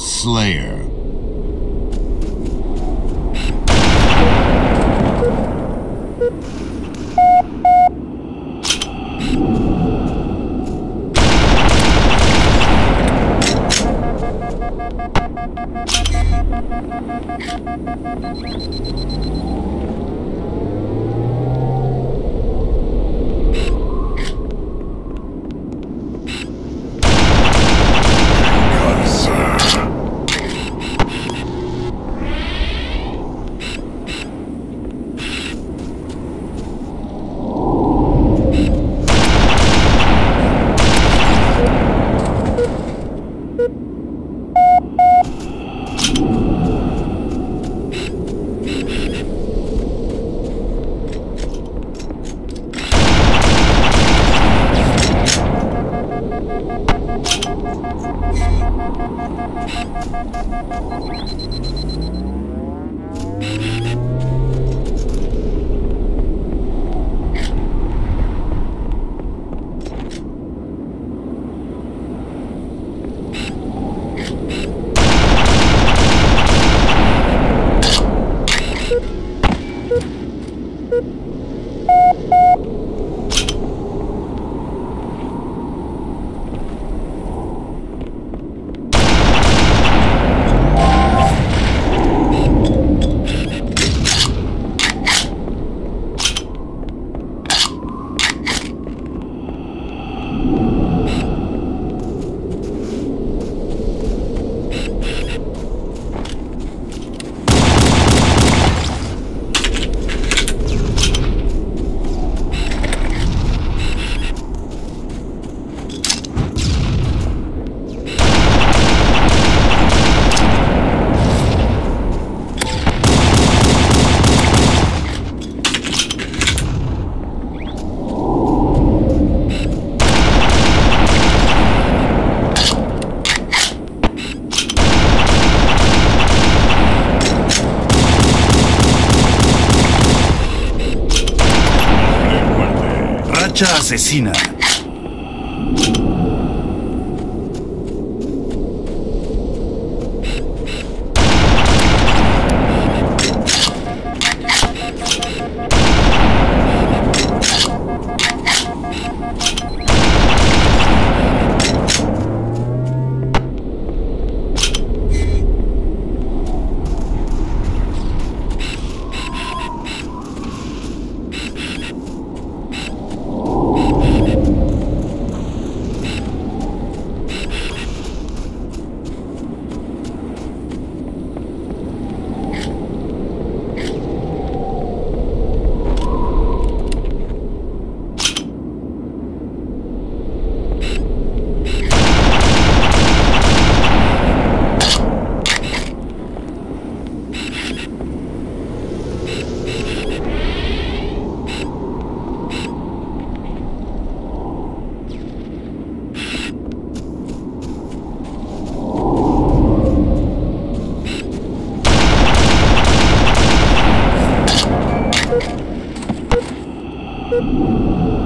Slayer. Racha asesina. あ。